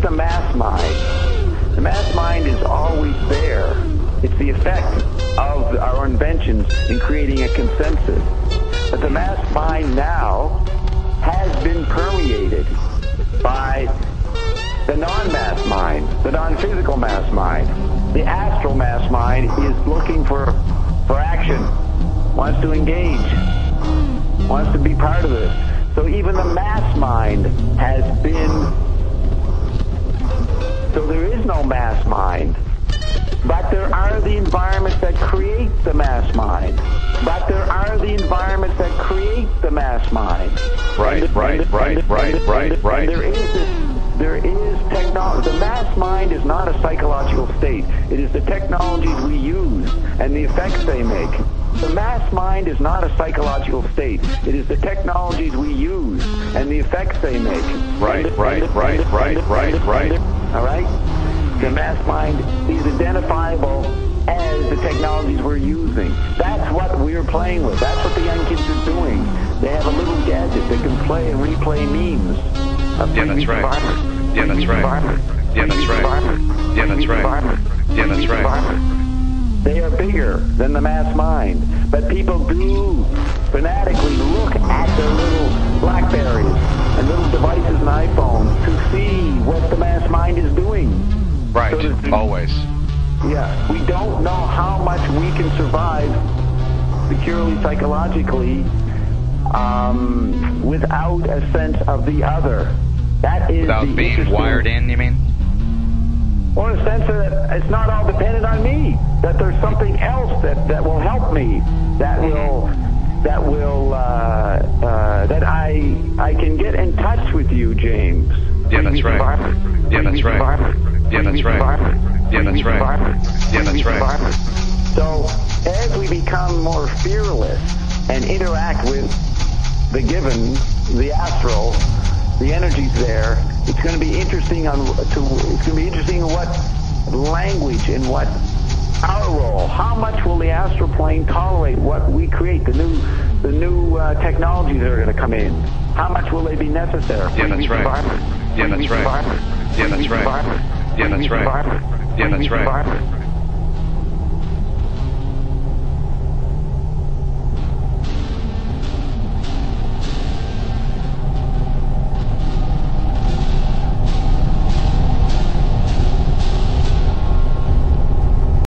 the mass mind. The mass mind is always there. It's the effect of our inventions in creating a consensus. But the mass mind now has been permeated by the non-mass mind, the non-physical mass mind. The astral mass mind is looking for, for action, wants to engage, wants to be part of this. So even the mass mind has been that create the mass mind. But there are the environments that create the mass mind. Right, And right, and right, and right, right, right. There is this, there is technology. The mass mind is not a psychological state. It is the technologies we use and the effects they make. The mass mind is not a psychological state. It is the technologies we use and the effects they make. Right, right, right, right, right, right. All right? The mass mind is identifiable as the technologies we're using. That's what we're playing with. That's what the young kids are doing. They have a little gadget that can play and replay memes. of Yeah, that's right. Yeah, that's right. Yeah, that's right. Yeah, that's right. Yeah, that's right. They are bigger than the mass mind. But people do fanatically look at their little Blackberries and little devices and iPhones to see what the mass mind is doing. Right, So always. Yeah, we don't know how much we can survive securely psychologically um, without a sense of the other. That is Without the being wired in, you mean? or a sense that it's not all dependent on me. That there's something else that, that will help me. That will that will uh, uh, that I I can get in touch with you, James. Yeah, that's Previous right. Yeah, that's right. Yeah, that's right. Yeah, that's right. Yeah, that's right. So as we become more fearless and interact with the given, the astral, the energies there, it's going to be interesting on to it's going to be interesting in what language and what our role. How much will the astral plane tolerate what we create? The new the new uh, technologies that are going to come in. How much will they be necessary? Yeah, that's right. Yeah, that's right. Yeah, that's right. Yeah, that's right. Yeah, that's right.